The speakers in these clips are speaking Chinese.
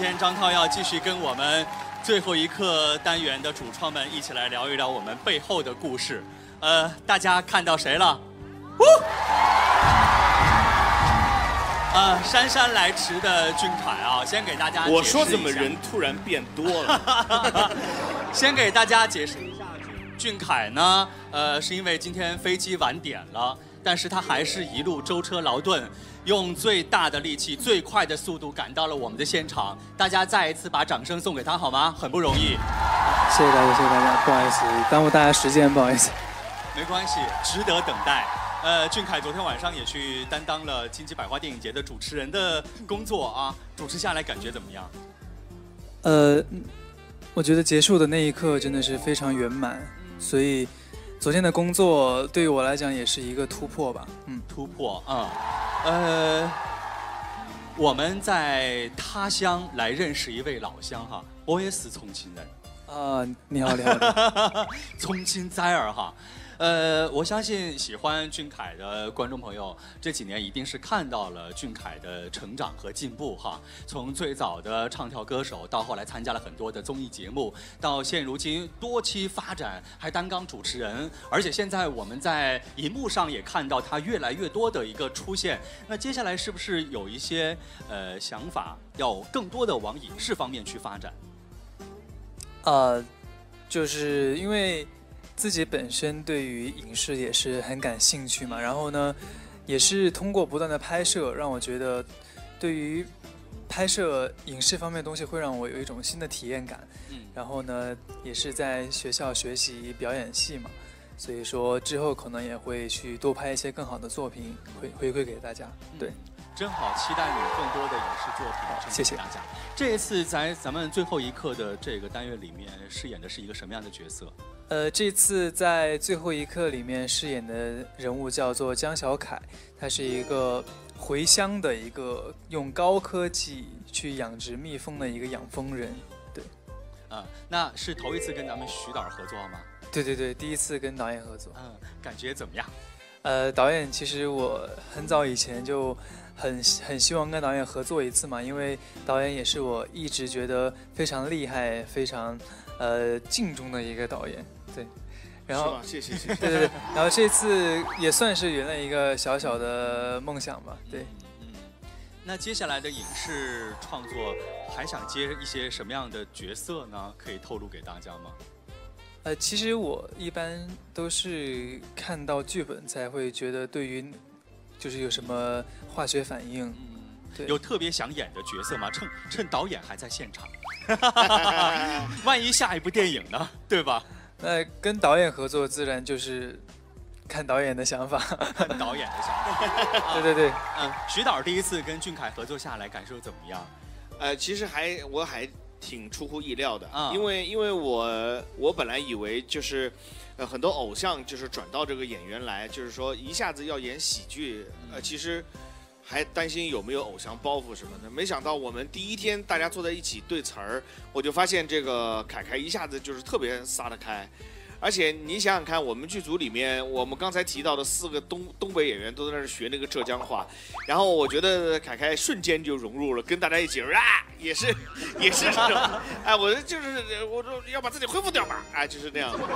今天张涛要继续跟我们最后一课单元的主创们一起来聊一聊我们背后的故事。呃，大家看到谁了？啊，姗姗来迟的俊凯啊，先给大家我说怎么人突然变多了？先给大家解释一下，俊凯呢，呃，是因为今天飞机晚点了，但是他还是一路舟车劳顿，用最大的力气、最快的速度赶到了我们的现场。大家再一次把掌声送给他好吗？很不容易。谢谢大家，谢谢大家，不好意思，耽误大家时间，不好意思。没关系，值得等待。呃，俊凯昨天晚上也去担当了金鸡百花电影节的主持人的工作啊，主持下来感觉怎么样？呃，我觉得结束的那一刻真的是非常圆满，所以昨天的工作对于我来讲也是一个突破吧。嗯，突破啊、呃，我们在他乡来认识一位老乡哈，我也是重庆人。啊，你好，你好，你好重庆崽儿哈。呃，我相信喜欢俊凯的观众朋友这几年一定是看到了俊凯的成长和进步哈。从最早的唱跳歌手，到后来参加了很多的综艺节目，到现如今多期发展，还担纲主持人，而且现在我们在荧幕上也看到他越来越多的一个出现。那接下来是不是有一些呃想法，要更多的往影视方面去发展？呃，就是因为自己本身对于影视也是很感兴趣嘛，然后呢，也是通过不断的拍摄，让我觉得对于拍摄影视方面的东西会让我有一种新的体验感。嗯然后呢，也是在学校学习表演系嘛，所以说之后可能也会去多拍一些更好的作品回回馈给大家。对，真好，期待你更多的影视作品谢谢大家。这一次在咱们最后一刻的这个单元里面饰演的是一个什么样的角色？呃，这次在最后一刻里面饰演的人物叫做江小凯，他是一个回乡的一个用高科技去养殖蜜蜂的一个养蜂人。对，啊、那是头一次跟咱们徐导合作吗？对对对，第一次跟导演合作。嗯，感觉怎么样？呃，导演其实我很早以前就很很希望跟导演合作一次嘛，因为导演也是我一直觉得非常厉害、非常呃敬重的一个导演。对，然后？谢谢谢谢。对对对，然后这次也算是圆了一个小小的梦想吧。对，嗯，那接下来的影视创作还想接一些什么样的角色呢？可以透露给大家吗？呃，其实我一般都是看到剧本才会觉得对于就是有什么化学反应。嗯，对有特别想演的角色吗？趁趁导演还在现场，万一下一部电影呢？对吧？那跟导演合作，自然就是看导演的想法。看导演的想法。对对对，嗯，徐导第一次跟俊凯合作下来，感受怎么样？呃，其实还我还挺出乎意料的，啊因为因为我我本来以为就是。呃，很多偶像就是转到这个演员来，就是说一下子要演喜剧，呃，其实还担心有没有偶像包袱什么的。没想到我们第一天大家坐在一起对词儿，我就发现这个凯凯一下子就是特别撒得开，而且你想想看，我们剧组里面我们刚才提到的四个东东北演员都在那儿学那个浙江话，然后我觉得凯凯瞬间就融入了，跟大家一起啊，也是 也是这种，哎，我就是我说要把自己恢复掉嘛，哎，就是那样的。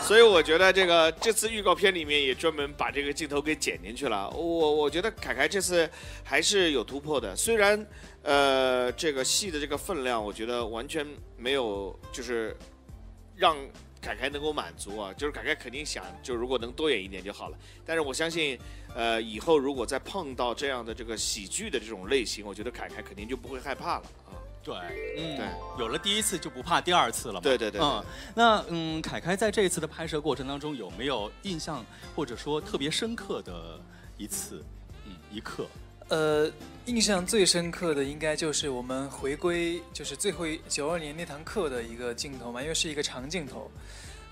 所以我觉得这个这次预告片里面也专门把这个镜头给剪进去了。我我觉得凯凯这次还是有突破的，虽然呃这个戏的这个分量，我觉得完全没有就是让。凯凯能够满足啊，就是凯凯肯定想，就如果能多演一点就好了。但是我相信，呃，以后如果再碰到这样的这个喜剧的这种类型，我觉得凯凯肯定就不会害怕了啊。对，嗯，对，有了第一次就不怕第二次了嘛。对对对对嗯，那嗯，凯凯在这一次的拍摄过程当中有没有印象或者说特别深刻的一次，嗯，一刻？呃，印象最深刻的应该就是我们回归，就是最后九二年那堂课的一个镜头嘛，因为是一个长镜头。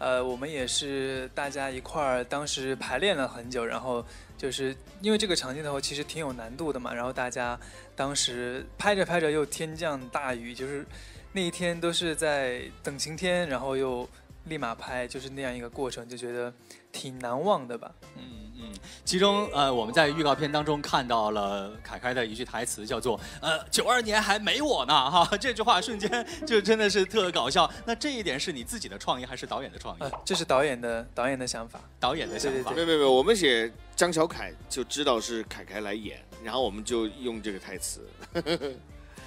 呃，我们也是大家一块儿，当时排练了很久，然后就是因为这个长镜头其实挺有难度的嘛，然后大家当时拍着拍着又天降大雨，就是那一天都是在等晴天，然后又立马拍，就是那样一个过程，就觉得挺难忘的吧。嗯嗯，其中呃，我们在预告片当中看到了凯凯的一句台词，叫做“呃，九二年还没我呢”哈，这句话瞬间就真的是特搞笑。那这一点是你自己的创意还是导演的创意？呃，这是导演的导演的想法。导演的想法。没有没有没有，我们写张小凯就知道是凯凯来演，然后我们就用这个台词。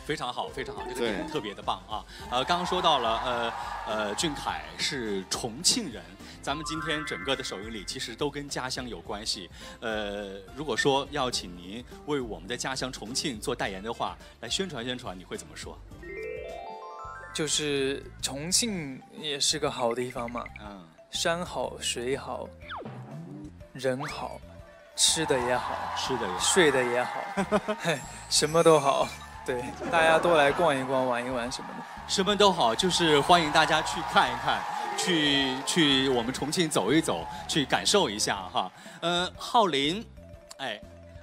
非常好，非常好，这个点特别的棒啊！呃，刚刚说到了，呃呃，俊凯是重庆人，咱们今天整个的首映礼其实都跟家乡有关系。呃，如果说要请您为我们的家乡重庆做代言的话，来宣传宣传，你会怎么说？就是重庆也是个好地方嘛，嗯，山好水好，人好，吃的也好，吃的也好睡的也好，什么都好。对，大家都来逛一逛、玩一玩什么的，什么都好，就是欢迎大家去看一看，去去我们重庆走一走，去感受一下哈。呃，浩林，哎，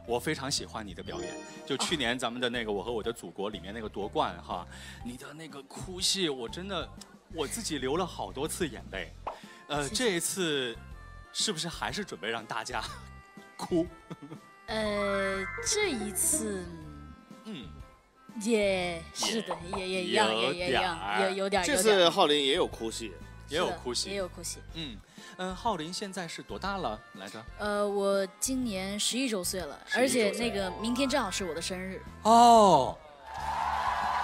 我非常喜欢你的表演。就去年咱们的那个《我和我的祖国》里面那个夺冠哈，你的那个哭戏，我真的我自己流了好多次眼泪。呃，这一次是不是还是准备让大家哭？呃，这一次，嗯。也是的，也也一样，也也一样，也有点。这次浩林也有哭戏，也有哭戏，也有哭戏。嗯嗯，浩林现在是多大了来着？呃，我今年十一周岁了，而且那个明天正好是我的生日。哦，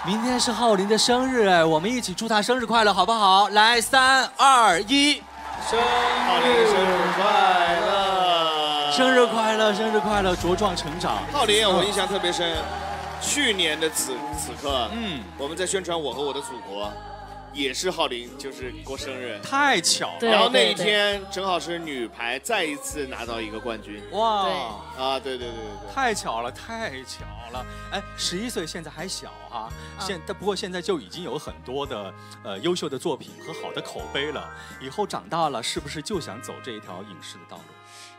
明天是浩林的生日，哎，我们一起祝他生日快乐，好不好？来，三二一，生日生日快乐，生日快乐，生日快乐，茁壮成长。浩林，我印象特别深。去年的此此刻，嗯，我们在宣传《我和我的祖国》，也是浩林就是过生日，太巧了。然后那一天正好是女排再一次拿到一个冠军，哇，啊，对对对对对，太巧了，太巧了。哎，十一岁现在还小哈，现但不过现在就已经有很多的呃优秀的作品和好的口碑了。以后长大了是不是就想走这一条影视的道路？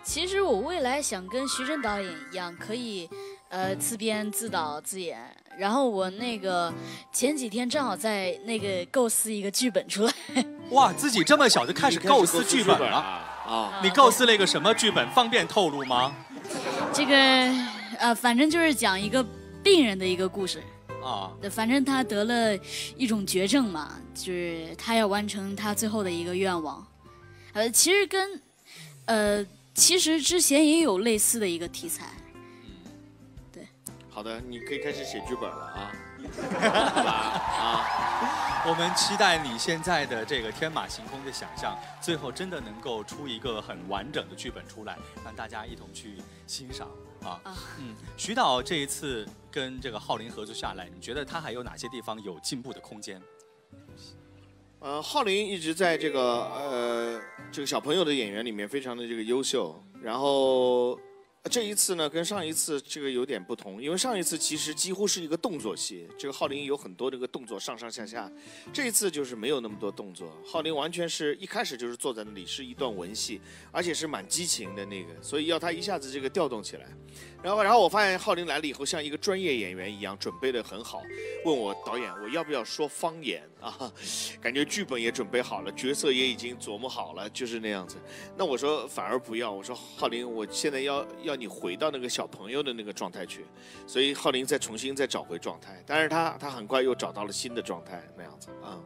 其实我未来想跟徐峥导演一样，可以。呃，自编自导自演，然后我那个前几天正好在那个构思一个剧本出来。哇，自己这么小就开始构思剧本了啊！你构思了一个什么剧本？方便透露吗？这个呃，反正就是讲一个病人的一个故事啊。反正他得了一种绝症嘛，就是他要完成他最后的一个愿望。呃，其实跟呃，其实之前也有类似的一个题材。好的，你可以开始写剧本了啊，好吧啊，我们期待你现在的这个天马行空的想象，最后真的能够出一个很完整的剧本出来，让大家一同去欣赏啊。嗯，徐导这一次跟这个浩林合作下来，你觉得他还有哪些地方有进步的空间？呃，浩林一直在这个呃这个小朋友的演员里面非常的这个优秀，然后。这一次呢，跟上一次这个有点不同，因为上一次其实几乎是一个动作戏，这个浩林有很多这个动作上上下下，这一次就是没有那么多动作，浩林完全是一开始就是坐在那里是一段文戏，而且是蛮激情的那个，所以要他一下子这个调动起来。然后，然后我发现浩林来了以后，像一个专业演员一样准备的很好，问我导演我要不要说方言 啊？感觉剧本也准备好了，角色也已经琢磨好了，就是那样子。那我说反而不要，我说浩林，我现在要要你回到那个小朋友的那个状态去。所以浩林再重新再找回状态，但是他他很快又找到了新的状态那样子啊。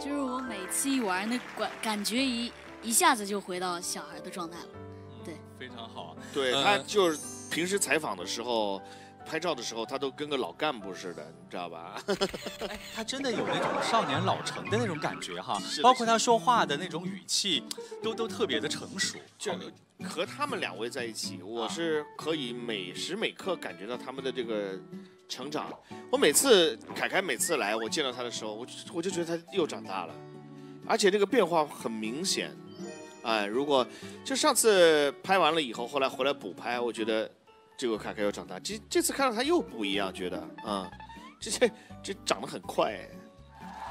就是我每次一玩，那感感觉一一下子就回到小孩的状态了。对，非常好。对他就是平时采访的时候、拍照的时候，他都跟个老干部似的，你知道吧？他真的有那种少年老成的那种感觉哈，包括他说话的那种语气，都都特别的成熟。就和他们两位在一起，我是可以每时每刻感觉到他们的这个成长。我每次凯凯每次来，我见到他的时候，我我就觉得他又长大了，而且这个变化很明显。哎，如果就上次拍完了以后，后来回来补拍，我觉得这个凯凯要长大。这这次看到他又不一样，觉得啊，这这这长得很快。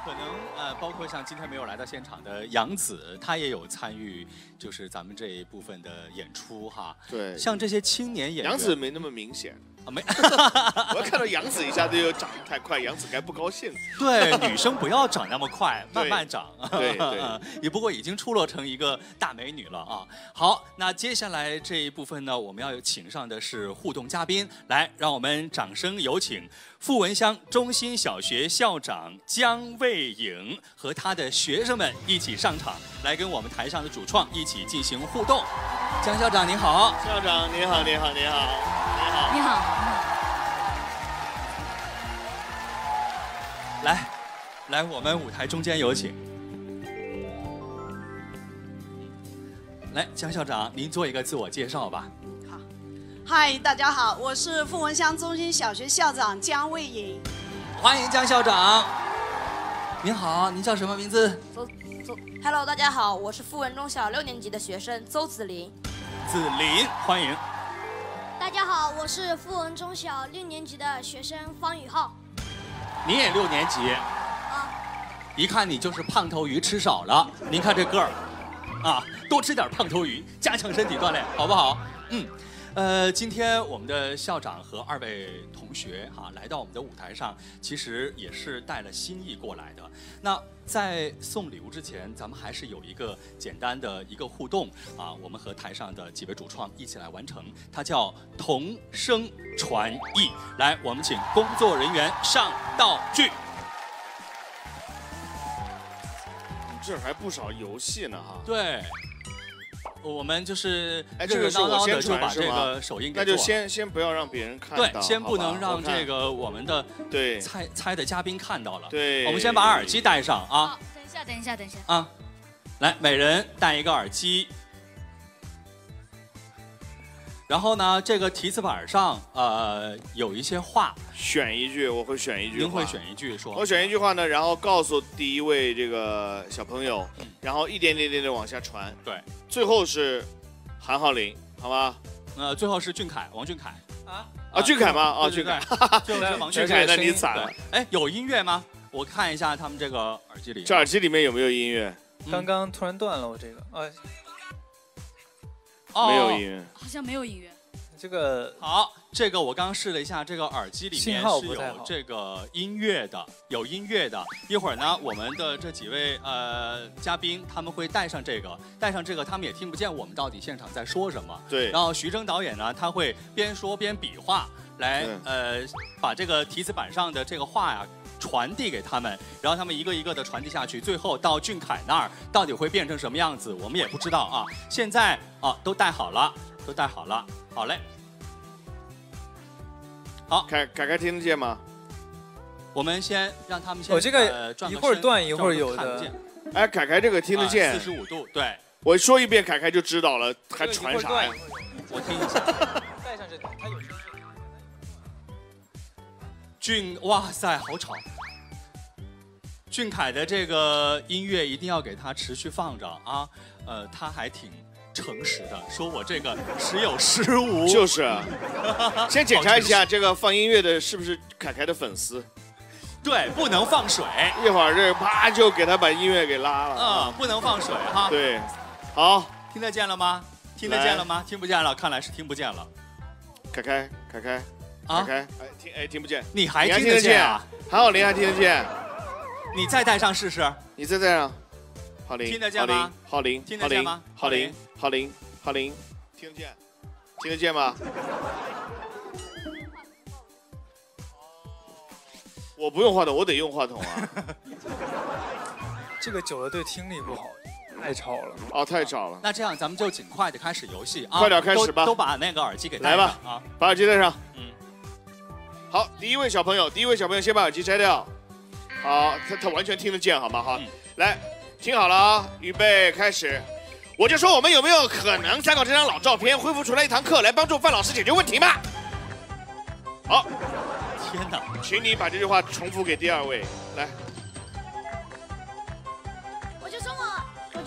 可能呃，包括像今天没有来到现场的杨紫，她也有参与，就是咱们这一部分的演出哈。对，像这些青年演员，杨紫没那么明显。没，我看到杨紫一下子又长得太快，杨紫该不高兴。对，女生不要长那么快，慢慢长。对对，也不过已经出落成一个大美女了啊。好，那接下来这一部分呢，我们要请上的是互动嘉宾，来，让我们掌声有请富文乡中心小学校长姜卫颖和他的学生们一起上场，来跟我们台上的主创一起进行互动。姜校长您好，校长您好，您好，您好。你好，来，来，我们舞台中间有请。来，江校长，您做一个自我介绍吧。好，嗨，大家好，我是富文乡中心小学校长姜卫颖。欢迎江校长。您好，您叫什么名字？周周。Hello，大家好，我是富文中小六年级的学生周子林。子林，欢迎。大家好，我是富文中小六年级的学生方宇浩。你也六年级？啊。一看你就是胖头鱼吃少了。您看这个儿，啊，多吃点胖头鱼，加强身体锻炼，好不好？嗯。呃，今天我们的校长和二位同学哈来到我们的舞台上，其实也是带了心意过来的。那在送礼物之前，咱们还是有一个简单的一个互动啊，我们和台上的几位主创一起来完成，它叫同声传译。来，我们请工作人员上道具。这还不少游戏呢哈。对。我们就是热热闹闹的就把这个手印那就先先不要让别人看到，对，先不能让这个我们的对猜猜的嘉宾看到了。对，我们先把耳机戴上啊。等一下，等一下，等一下啊！来，每人戴一个耳机。然后呢，这个提词板上呃有一些话，选一句，我会选一句。您会选一句说？我选一句话呢，然后告诉第一位这个小朋友，然后一点点点的往下传。对，最后是韩浩林，好吗？呃，最后是俊凯，王俊凯。啊啊，俊凯吗？啊，俊凯，就是 王俊凯，那你惨了。哎，有音乐吗？我看一下他们这个耳机里。这耳机里面有没有音乐？刚刚突然断了，我这个。啊。没有音乐，好像没有音乐。这个好，这个我刚刚试了一下，这个耳机里面是有这个音乐的，有音乐的。一会儿呢，我们的这几位呃嘉宾他们会带上这个，带上这个，他们也听不见我们到底现场在说什么。对。然后徐峥导演呢，他会边说边比划，来呃把这个提词板上的这个话呀。传递给他们，然后他们一个一个的传递下去，最后到俊凯那儿，到底会变成什么样子，我们也不知道啊。现在啊，都带好了，都带好了，好嘞。好，凯凯凯听得见吗？我们先让他们先。我这个一会儿断一会儿有的。哎，凯凯这个听得见。四十五度，对。我说一遍，凯凯就知道了，还传啥呀？我听一下。带上这，他有。俊，哇塞，好吵！俊凯的这个音乐一定要给他持续放着啊。呃，他还挺诚实的，说我这个时有时无。就是，先检查一下这个放音乐的是不是凯凯的粉丝。对，不能放水。一会儿这啪就给他把音乐给拉了。嗯，不能放水哈。对，好，听得见了吗？听得见了吗？听不见了，看来是听不见了。凯凯，凯凯。啊！哎，听哎，听不见，你还听得见啊？韩浩林还听得见，你再戴上试试。你再戴上，浩林听得见吗？浩林，听得见吗？浩林，浩林，浩林，听得见，听得见吗？我不用话筒，我得用话筒啊。这个久了对听力不好。太吵了哦，太吵了。那这样咱们就尽快的开始游戏啊！快点开始吧，都把那个耳机给来吧啊！把耳机戴上。嗯。好，第一位小朋友，第一位小朋友先把耳机摘掉。好，他他完全听得见，好吗？好，来，听好了啊，预备开始。我就说我们有没有可能参考这张老照片，恢复出来一堂课，来帮助范老师解决问题嘛？好。天哪！请你把这句话重复给第二位，来。我就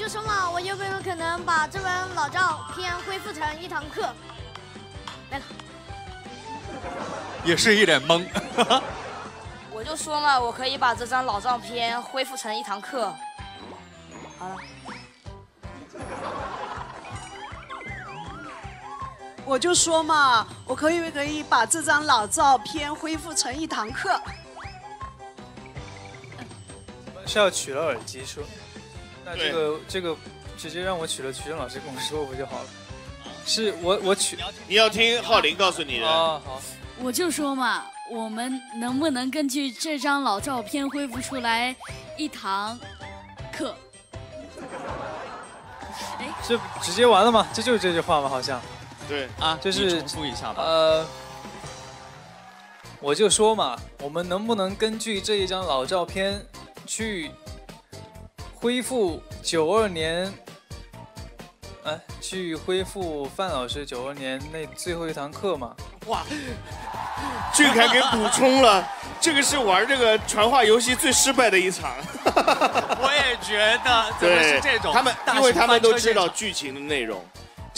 说嘛，我有没有可能把这本老照片恢复成一堂课？来了，也是一脸懵。我就说嘛，我可以把这张老照片恢复成一堂课。好了，我就说嘛，我可以不可以把这张老照片恢复成一堂课？是要取了耳机说，那这个这个直接让我取了，徐峥老师跟我说不就好了？是我我取，你要听浩林告诉你的。啊好，我就说嘛，我们能不能根据这张老照片恢复出来一堂课？哎 这直接完了吗？这就是这句话吗？好像对，啊，就是重复一下吧。呃，我就说嘛，我们能不能根据这一张老照片去恢复九二年？哎，去恢复范老师九二年那最后一堂课嘛？哇，俊凯给补充了，这个是玩这个传话游戏最失败的一场。我也觉得，怎么是这种？他们因为他们都知道剧情的内容，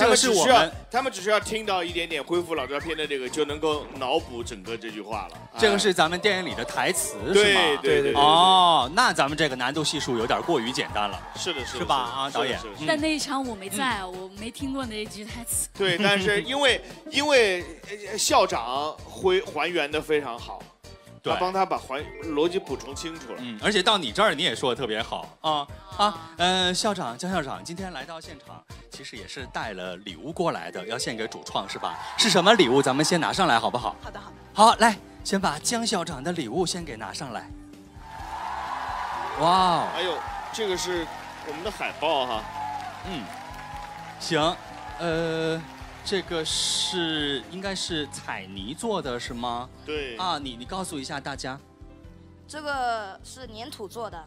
他们只需要他们只需要听到一点点恢复老照片的这个，就能够脑补整个这句话了。哎这个是咱们电影里的台词，是对吗？对对对哦，那咱们这个难度系数有点过于简单了。是的，是的是吧啊导演但那一场我没在，我没听过那一句台词。对，但是因为因为呃校长还还原的非常好，对他帮他把环逻辑补充清楚了。嗯，而且到你这儿你也说的特别好啊啊，呃，校长江校长今天来到现场，其实也是带了礼物过来的，要献给主创是吧？是什么礼物？咱们先拿上来好不好？好的，好的。好，来，先把江校长的礼物先给拿上来。哇哦，哎呦这个是我们的海报哈，嗯，行，呃，这个是应该是彩泥做的是吗？对啊，你你告诉一下大家，这个是粘土做的，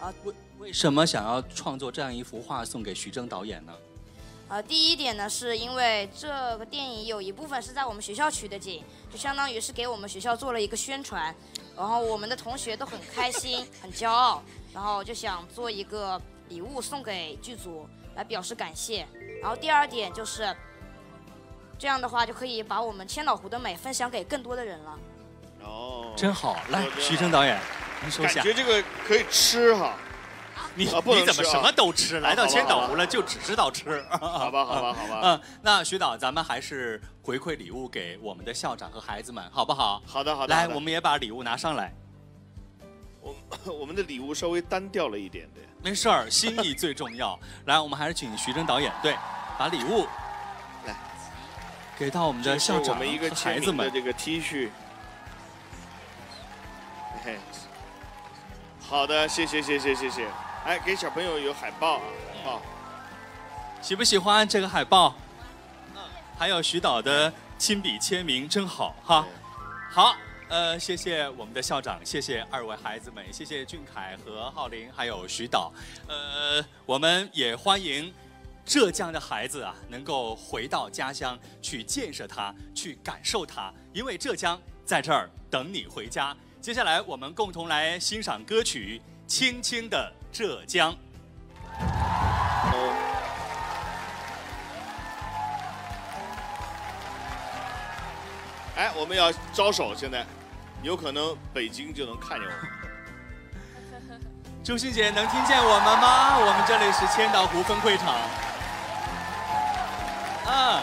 啊，为为什么想要创作这样一幅画送给徐峥导演呢？呃，第一点呢，是因为这个电影有一部分是在我们学校取的景，就相当于是给我们学校做了一个宣传，然后我们的同学都很开心、很骄傲，然后就想做一个礼物送给剧组来表示感谢。然后第二点就是，这样的话就可以把我们千岛湖的美分享给更多的人了。哦，真好，来徐峥导演，您收下。感觉这个可以吃哈。你你怎么什么都吃？来到千岛湖了就只知道吃。好吧，好吧，好吧。嗯，那徐导，咱们还是回馈礼物给我们的校长和孩子们，好不好？好的，好的。来，我们也把礼物拿上来。我 我们的礼物稍微单调了一点，点。没事儿，心意最重要。来，我们还是请徐峥导演对，把礼物来给到我们的校长们一个和孩子们。的这个 T 恤。嘿，好的，谢谢，谢谢，谢谢。哎，给小朋友有海报啊，好。喜不喜欢这个海报？还有徐导的亲笔签名，真好哈。好，呃，谢谢我们的校长，谢谢二位孩子们，谢谢俊凯和浩林，还有徐导。呃，我们也欢迎浙江的孩子啊，能够回到家乡去建设它，去感受它，因为浙江在这儿等你回家。接下来，我们共同来欣赏歌曲《轻轻的浙江》。哎，我们要招手，现在有可能北京就能看见我们。朱欣姐能听见我们吗？我们这里是千岛湖分会场。嗯，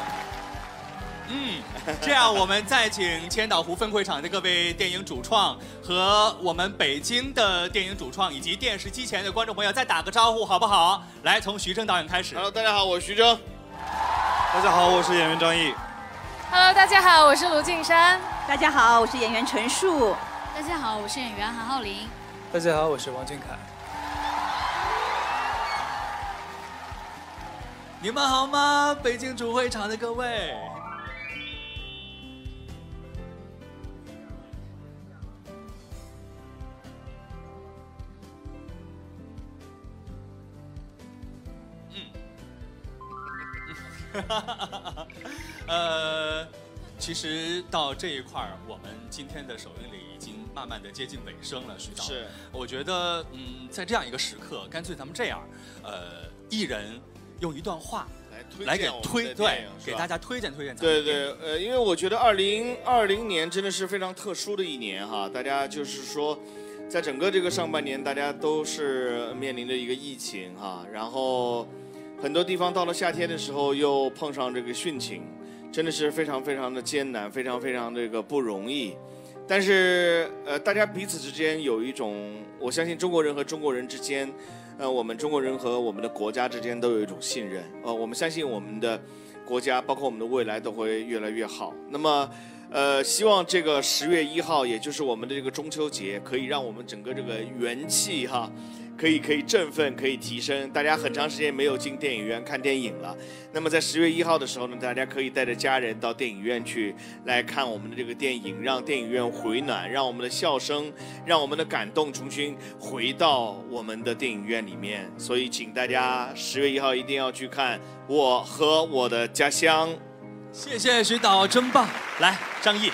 嗯，这样我们再请千岛湖分会场的各位电影主创和我们北京的电影主创以及电视机前的观众朋友再打个招呼，好不好？来，从徐峥导演开始。Hello，大家好，我是徐峥。大家好，我是演员张译。Hello，大家好，我是卢靖姗。大家好，我是演员陈数。大家好，我是演员韩浩林。大家好，我是王俊凯。你们好吗？北京主会场的各位。嗯，呃，其实到这一块儿，我们今天的首映礼已经慢慢的接近尾声了，徐导。是，我觉得，嗯，在这样一个时刻，干脆咱们这样，呃，一人用一段话来给推对给大家推荐推荐对。对，呃，因为我觉得二零二零年真的是非常特殊的一年哈，大家就是说，在整个这个上半年，大家都是面临着一个疫情哈，然后很多地方到了夏天的时候又碰上这个汛情，真的是非常非常的艰难，非常非常这个不容易。但是呃，大家彼此之间有一种，我相信中国人和中国人之间，呃，我们中国人和我们的国家之间都有一种信任。呃，我们相信我们的国家，包括我们的未来都会越来越好。那么。呃，希望这个十月一号，也就是我们的这个中秋节，可以让我们整个这个元气哈，可以可以振奋，可以提升。大家很长时间没有进电影院看电影了，那么在十月一号的时候呢，大家可以带着家人到电影院去来看我们的这个电影，让电影院回暖，让我们的笑声，让我们的感动重新回到我们的电影院里面。所以，请大家十月一号一定要去看《我和我的家乡》。谢谢徐导，真棒！来，张译，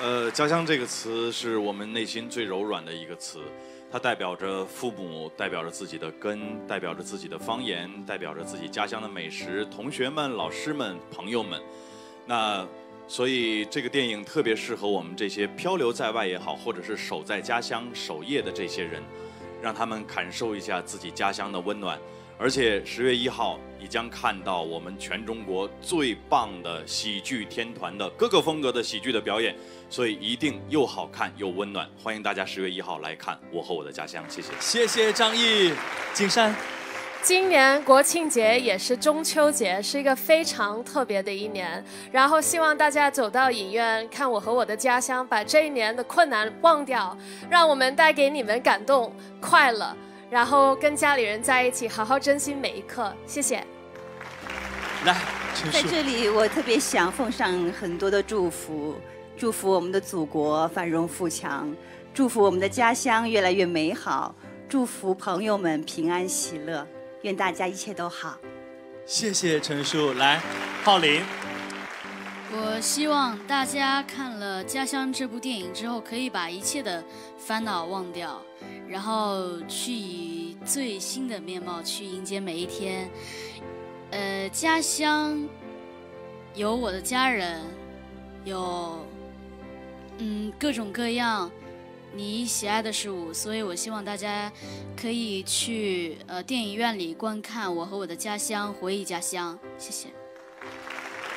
呃，家乡这个词是我们内心最柔软的一个词，它代表着父母，代表着自己的根，代表着自己的方言，代表着自己家乡的美食，同学们、老师们、朋友们。那所以这个电影特别适合我们这些漂流在外也好，或者是守在家乡守夜的这些人，让他们感受一下自己家乡的温暖。而且十月一号，你将看到我们全中国最棒的喜剧天团的各个风格的喜剧的表演，所以一定又好看又温暖。欢迎大家十月一号来看《我和我的家乡》，谢谢。谢谢张译，景山。今年国庆节也是中秋节，是一个非常特别的一年。然后希望大家走到影院看《我和我的家乡》，把这一年的困难忘掉，让我们带给你们感动、快乐。然后跟家里人在一起，好好珍惜每一刻。谢谢。来，在这里，我特别想奉上很多的祝福，祝福我们的祖国繁荣富强，祝福我们的家乡越来越美好，祝福朋友们平安喜乐，愿大家一切都好。谢谢陈叔，来，浩林。我希望大家看了《家乡》这部电影之后，可以把一切的烦恼忘掉。然后去以最新的面貌去迎接每一天。呃，家乡有我的家人，有嗯各种各样你喜爱的事物，所以我希望大家可以去呃电影院里观看《我和我的家乡》，回忆家乡。谢谢。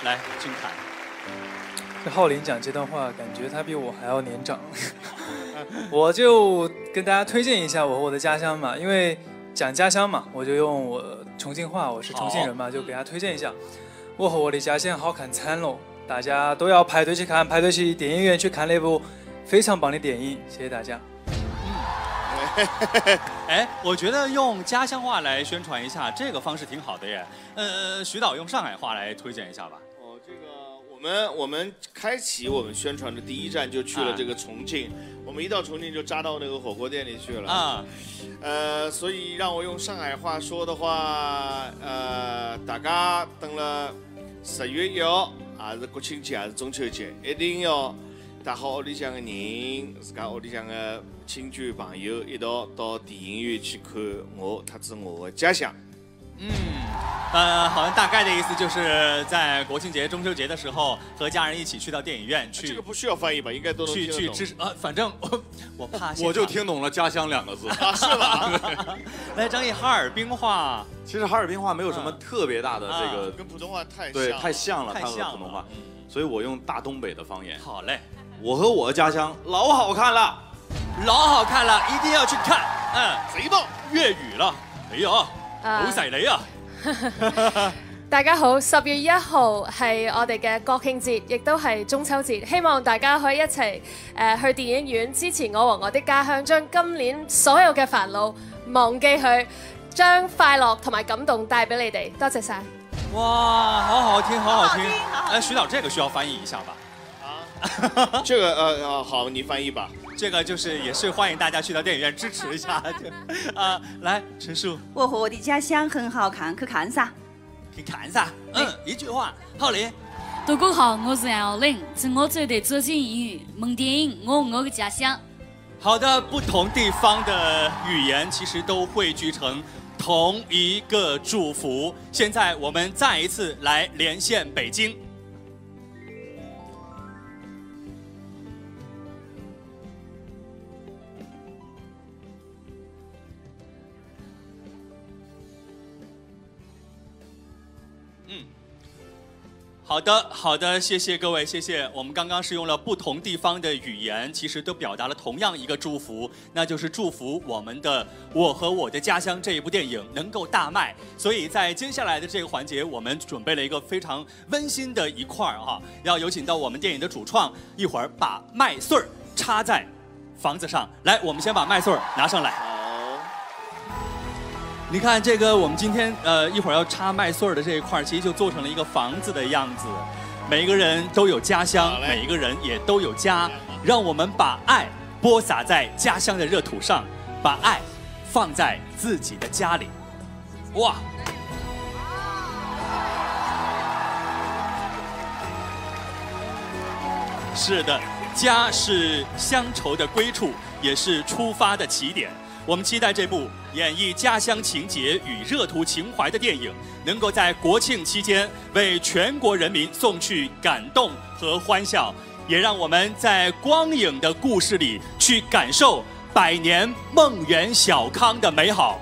来，俊凯。这浩林讲这段话，感觉他比我还要年长。我就跟大家推荐一下我和我的家乡嘛，因为讲家乡嘛，我就用我重庆话，我是重庆人嘛，就给大家推荐一下我和我的家乡好看惨了，大家都要排队去看，排队去电影院去看那部非常棒的电影。谢谢大家。哎，我觉得用家乡话来宣传一下，这个方式挺好的耶。呃，徐导用上海话来推荐一下吧。我们我们开启我们宣传的第一站就去了这个重庆，我们一到重庆就扎到那个火锅店里去了。啊，呃，所以让我用上海话说的话，呃，大家等了十月一号，还是国庆节还是中秋节，一定要带好屋里向的人，自家屋里向的亲眷朋友一道到电影院去看我，他是我的家乡。嗯，呃，好像大概的意思就是在国庆节、中秋节的时候，和家人一起去到电影院去。这个不需要翻译吧？应该都能去去支持。呃，反正我 我怕。我就听懂了“家乡”两个字，是吧？来，张译，哈尔滨话。其实哈尔滨话没有什么特别大的这个，跟普通话太对太像了，太像普通话。所以我用大东北的方言。好嘞，我和我的家乡老好看了，老好看了，一定要去看。嗯，贼棒，粤语了，哎呀。好犀利啊！大家好，十月一号系我哋嘅国庆节，亦都系中秋节。希望大家可以一齊誒去电影院支持我和我的家乡》，将今年所有嘅烦恼忘记佢，将快乐同埋感动带俾你哋。多谢晒！哇，好好听，好好听！诶，徐導，這個需要翻译一下吧？啊，這個呃好，你翻译吧。这个就是也是欢迎大家去到电影院支持一下，啊，来陈述。我和我的家乡很好看，去看噻。去看噻。嗯，一句话，好嘞。大家好，我是安奥玲，是我最得走进英语梦电影《我我的家乡》。好的，不同地方的语言其实都汇聚成同一个祝福。现在我们再一次来连线北京。好的，好的，谢谢各位，谢谢。我们刚刚是用了不同地方的语言，其实都表达了同样一个祝福，那就是祝福我们的《我和我的家乡》这一部电影能够大卖。所以在接下来的这个环节，我们准备了一个非常温馨的一块儿啊，要有请到我们电影的主创，一会儿把麦穗儿插在房子上。来，我们先把麦穗儿拿上来。你看这个，我们今天呃一会儿要插麦穗儿的这一块，其实就做成了一个房子的样子。每一个人都有家乡，每一个人也都有家。让我们把爱播撒在家乡的热土上，把爱放在自己的家里。哇！是的，家是乡愁的归处，也是出发的起点。我们期待这部演绎家乡情节与热土情怀的电影，能够在国庆期间为全国人民送去感动和欢笑，也让我们在光影的故事里去感受百年梦圆小康的美好。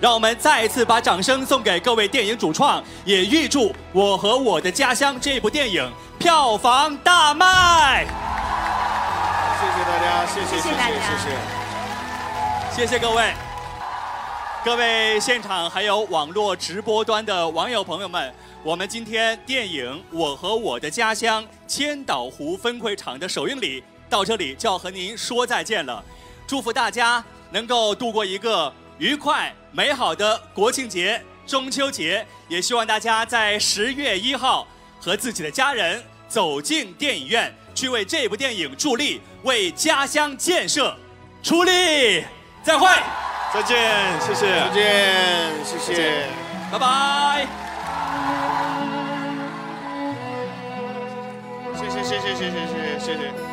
让我们再一次把掌声送给各位电影主创，也预祝《我和我的家乡》这部电影票房大卖。谢谢大家，谢谢谢谢谢谢。谢谢各位，各位现场还有网络直播端的网友朋友们，我们今天电影《我和我的家乡》千岛湖分会场的首映礼到这里就要和您说再见了。祝福大家能够度过一个愉快美好的国庆节、中秋节，也希望大家在十月一号和自己的家人走进电影院，去为这部电影助力，为家乡建设出力。再会，再见，谢谢，再见，谢谢，拜拜，谢谢，谢谢，谢谢，谢谢，谢谢。